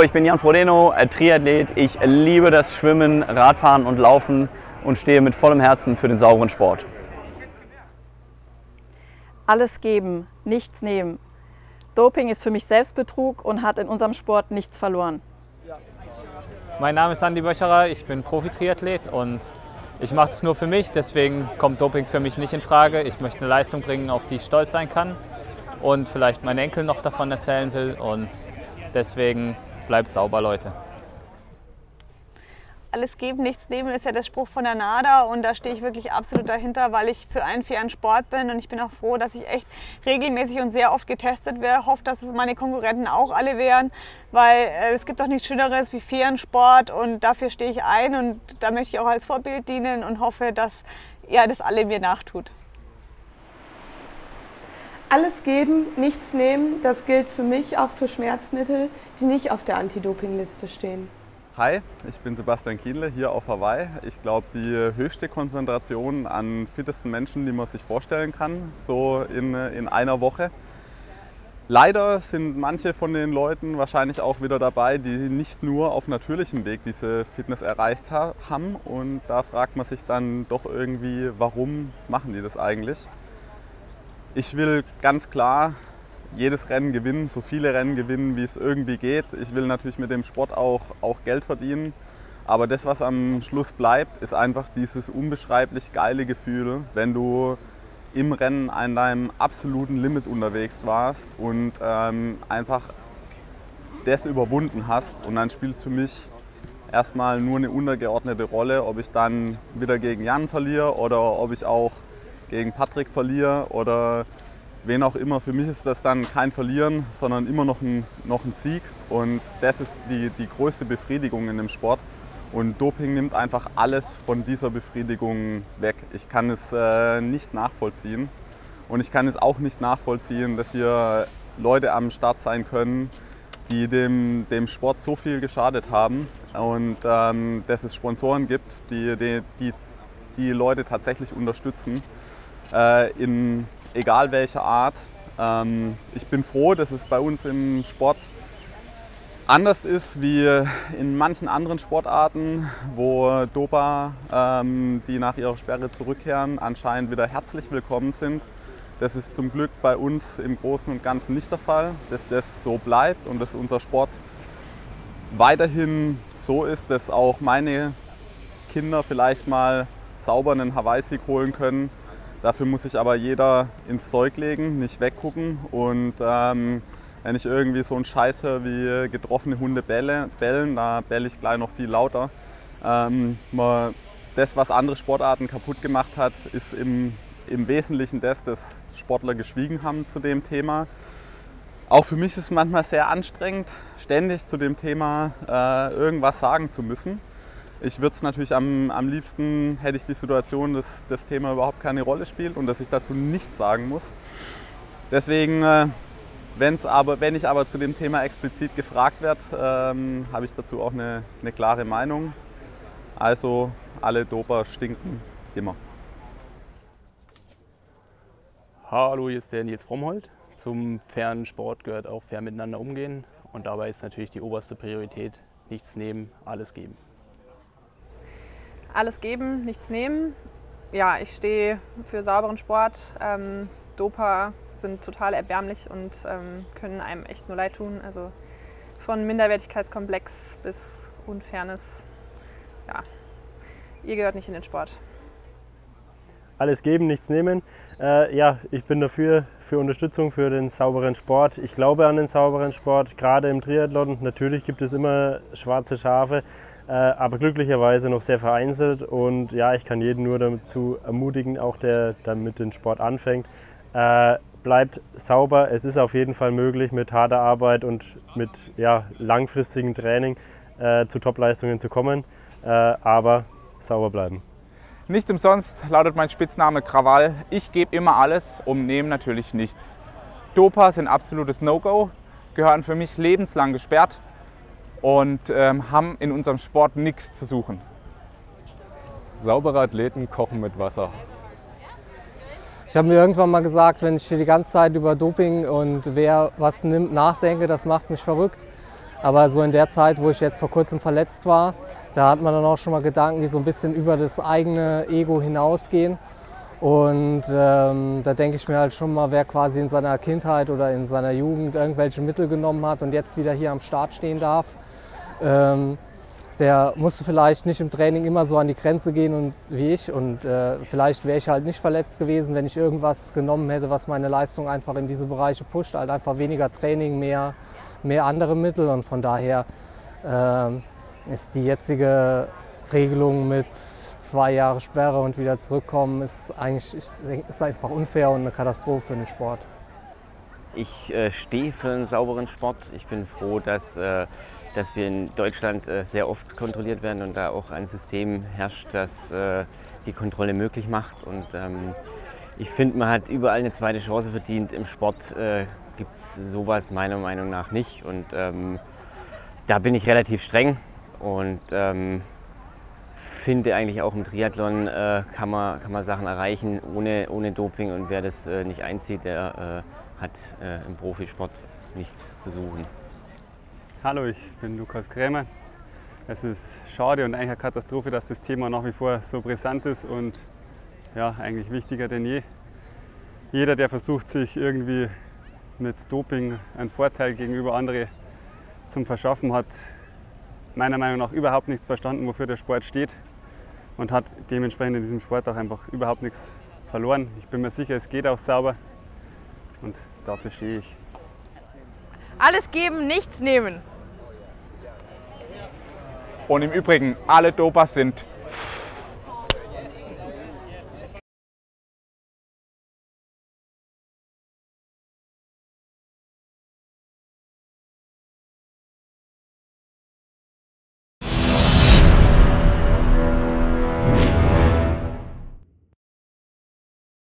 Hallo, ich bin Jan Frodeno, Triathlet. Ich liebe das Schwimmen, Radfahren und Laufen und stehe mit vollem Herzen für den sauberen Sport. Alles geben, nichts nehmen. Doping ist für mich Selbstbetrug und hat in unserem Sport nichts verloren. Mein Name ist Andi Böcherer, ich bin Profi-Triathlet und ich mache es nur für mich, deswegen kommt Doping für mich nicht in Frage. Ich möchte eine Leistung bringen, auf die ich stolz sein kann und vielleicht meinen Enkel noch davon erzählen will und deswegen bleibt sauber, Leute alles geben, nichts nehmen ist ja der Spruch von der NADA und da stehe ich wirklich absolut dahinter, weil ich für einen fairen Sport bin und ich bin auch froh, dass ich echt regelmäßig und sehr oft getestet werde. Hoffe, dass es meine Konkurrenten auch alle wären, weil äh, es gibt auch nichts Schöneres wie fairen Sport und dafür stehe ich ein und da möchte ich auch als Vorbild dienen und hoffe, dass ja, das alle mir nachtut. Alles geben, nichts nehmen, das gilt für mich auch für Schmerzmittel, die nicht auf der Anti-Doping-Liste stehen. Hi, ich bin Sebastian Kienle hier auf Hawaii. Ich glaube, die höchste Konzentration an fittesten Menschen, die man sich vorstellen kann, so in, in einer Woche. Leider sind manche von den Leuten wahrscheinlich auch wieder dabei, die nicht nur auf natürlichem Weg diese Fitness erreicht haben. Und da fragt man sich dann doch irgendwie, warum machen die das eigentlich? Ich will ganz klar jedes Rennen gewinnen, so viele Rennen gewinnen, wie es irgendwie geht. Ich will natürlich mit dem Sport auch, auch Geld verdienen. Aber das, was am Schluss bleibt, ist einfach dieses unbeschreiblich geile Gefühl, wenn du im Rennen an deinem absoluten Limit unterwegs warst und ähm, einfach das überwunden hast. Und dann spielt es für mich erstmal nur eine untergeordnete Rolle, ob ich dann wieder gegen Jan verliere oder ob ich auch gegen Patrick verliere oder wen auch immer. Für mich ist das dann kein Verlieren, sondern immer noch ein, noch ein Sieg. Und das ist die, die größte Befriedigung in dem Sport. Und Doping nimmt einfach alles von dieser Befriedigung weg. Ich kann es äh, nicht nachvollziehen. Und ich kann es auch nicht nachvollziehen, dass hier Leute am Start sein können, die dem, dem Sport so viel geschadet haben. Und ähm, dass es Sponsoren gibt, die die, die, die Leute tatsächlich unterstützen äh, in egal welcher Art. Ähm, ich bin froh, dass es bei uns im Sport anders ist wie in manchen anderen Sportarten, wo Dopa, ähm, die nach ihrer Sperre zurückkehren, anscheinend wieder herzlich willkommen sind. Das ist zum Glück bei uns im Großen und Ganzen nicht der Fall, dass das so bleibt und dass unser Sport weiterhin so ist, dass auch meine Kinder vielleicht mal sauber einen Hawaii-Sieg holen können Dafür muss sich aber jeder ins Zeug legen, nicht weggucken. Und ähm, wenn ich irgendwie so einen Scheiß höre wie getroffene Hunde belle, bellen, da belle ich gleich noch viel lauter. Ähm, man, das, was andere Sportarten kaputt gemacht hat, ist im, im Wesentlichen das, dass Sportler geschwiegen haben zu dem Thema. Auch für mich ist es manchmal sehr anstrengend, ständig zu dem Thema äh, irgendwas sagen zu müssen. Ich würde es natürlich am, am liebsten, hätte ich die Situation, dass das Thema überhaupt keine Rolle spielt und dass ich dazu nichts sagen muss. Deswegen, äh, wenn's aber, wenn ich aber zu dem Thema explizit gefragt werde, ähm, habe ich dazu auch eine, eine klare Meinung. Also alle Doper stinken immer. Hallo, hier ist der Nils Frommholt. Zum fairen Sport gehört auch fair miteinander umgehen und dabei ist natürlich die oberste Priorität nichts nehmen, alles geben alles geben, nichts nehmen. Ja, ich stehe für sauberen Sport. Ähm, Dopa sind total erbärmlich und ähm, können einem echt nur leid tun. Also von Minderwertigkeitskomplex bis Unfairness. Ja, ihr gehört nicht in den Sport. Alles geben, nichts nehmen. Äh, ja, ich bin dafür, für Unterstützung für den sauberen Sport. Ich glaube an den sauberen Sport, gerade im Triathlon. Natürlich gibt es immer schwarze Schafe, aber glücklicherweise noch sehr vereinzelt. Und ja, ich kann jeden nur dazu ermutigen, auch der damit den Sport anfängt, äh, bleibt sauber. Es ist auf jeden Fall möglich, mit harter Arbeit und mit ja, langfristigem Training äh, zu Topleistungen zu kommen, äh, aber sauber bleiben. Nicht umsonst lautet mein Spitzname Krawall. Ich gebe immer alles und nehme natürlich nichts. Dopa sind absolutes No-Go, gehören für mich lebenslang gesperrt und ähm, haben in unserem Sport nichts zu suchen. Saubere Athleten kochen mit Wasser. Ich habe mir irgendwann mal gesagt, wenn ich hier die ganze Zeit über Doping und wer was nimmt nachdenke, das macht mich verrückt. Aber so in der Zeit, wo ich jetzt vor kurzem verletzt war, da hat man dann auch schon mal Gedanken, die so ein bisschen über das eigene Ego hinausgehen. Und ähm, da denke ich mir halt schon mal, wer quasi in seiner Kindheit oder in seiner Jugend irgendwelche Mittel genommen hat und jetzt wieder hier am Start stehen darf, ähm, der musste vielleicht nicht im Training immer so an die Grenze gehen und, wie ich. Und äh, vielleicht wäre ich halt nicht verletzt gewesen, wenn ich irgendwas genommen hätte, was meine Leistung einfach in diese Bereiche pusht. Halt einfach weniger Training, mehr, mehr andere Mittel. Und von daher äh, ist die jetzige Regelung mit zwei Jahre Sperre und wieder zurückkommen, ist eigentlich ist einfach unfair und eine Katastrophe für den Sport. Ich äh, stehe für einen sauberen Sport. Ich bin froh, dass, äh, dass wir in Deutschland äh, sehr oft kontrolliert werden und da auch ein System herrscht, das äh, die Kontrolle möglich macht. Und ähm, ich finde, man hat überall eine zweite Chance verdient. Im Sport äh, gibt es sowas meiner Meinung nach nicht. Und ähm, da bin ich relativ streng. Und ähm, finde eigentlich auch im Triathlon äh, kann, man, kann man Sachen erreichen ohne, ohne Doping und wer das äh, nicht einzieht, der hat äh, im Profisport nichts zu suchen. Hallo, ich bin Lukas Krämer. Es ist schade und eigentlich eine Katastrophe, dass das Thema nach wie vor so brisant ist und ja, eigentlich wichtiger denn je. Jeder, der versucht, sich irgendwie mit Doping einen Vorteil gegenüber anderen zum Verschaffen, hat meiner Meinung nach überhaupt nichts verstanden, wofür der Sport steht und hat dementsprechend in diesem Sport auch einfach überhaupt nichts verloren. Ich bin mir sicher, es geht auch sauber und dafür stehe ich. Alles geben, nichts nehmen. Und im Übrigen, alle Dopas sind